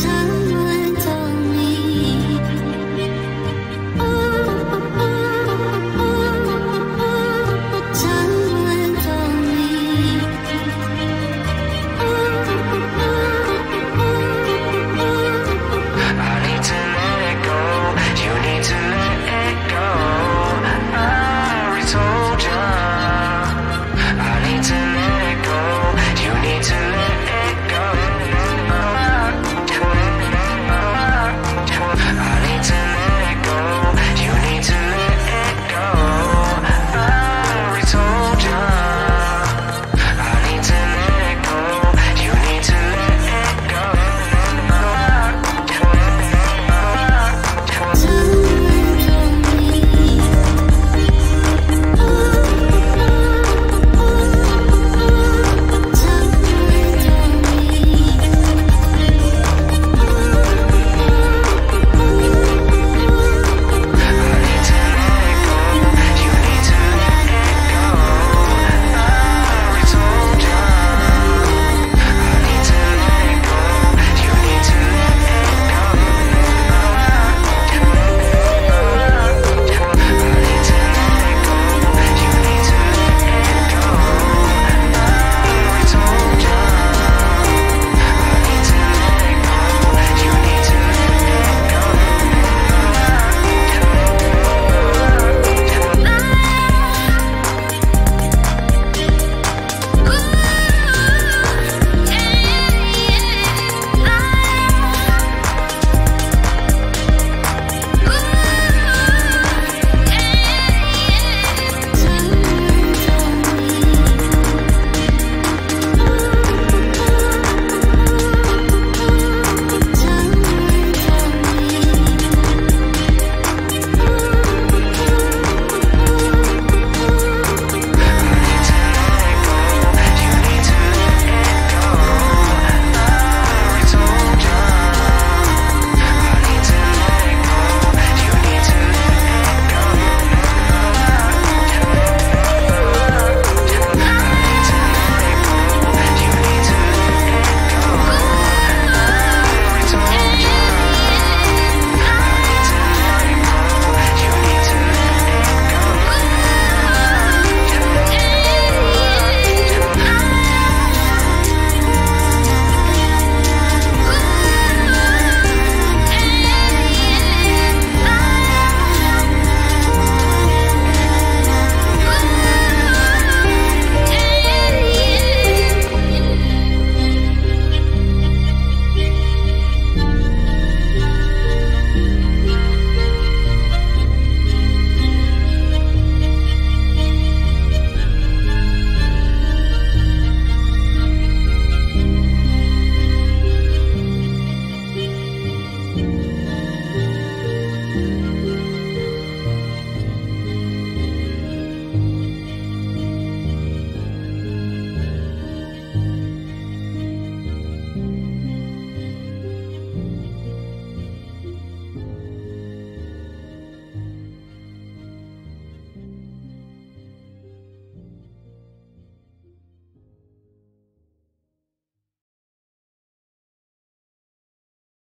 曾？